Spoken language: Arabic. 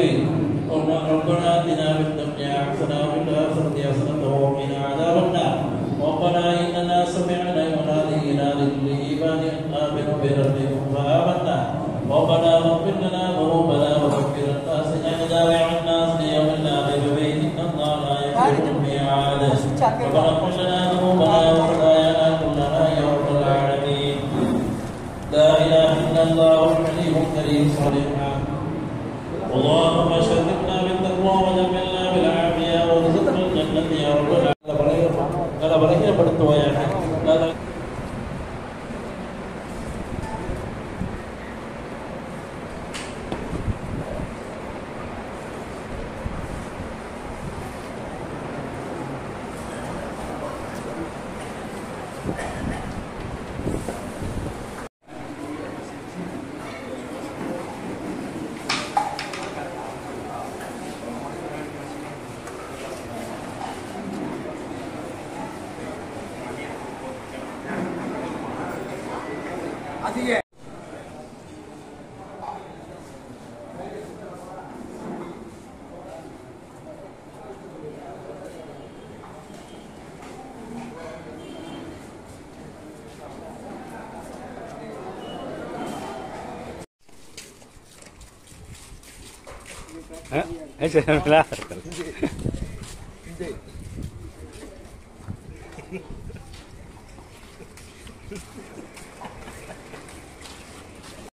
الكافرين ربنا اتنا في الدنيا حسنه وفي الاخره حسنه وقنا عذاب النار ربنا اننا سمعنا ينادي ينادي للايمان ان امنوا بربكم فامنا ربنا اغفر لنا ذنوبنا وكفر عنا وعنا فيه ان الله لا يغفر الميعاد ربنا اغفر لنا ذنوبنا وخطايانا كلها يا رب العالمين لا إله إلا الله الحليم الكريم صالحا اللهم شرفنا بالتقوى وجملنا بالعافية وارزقنا الجنة يا رب العالمين நல்ல பலகீனப்படுத்துவாயாக إيش لا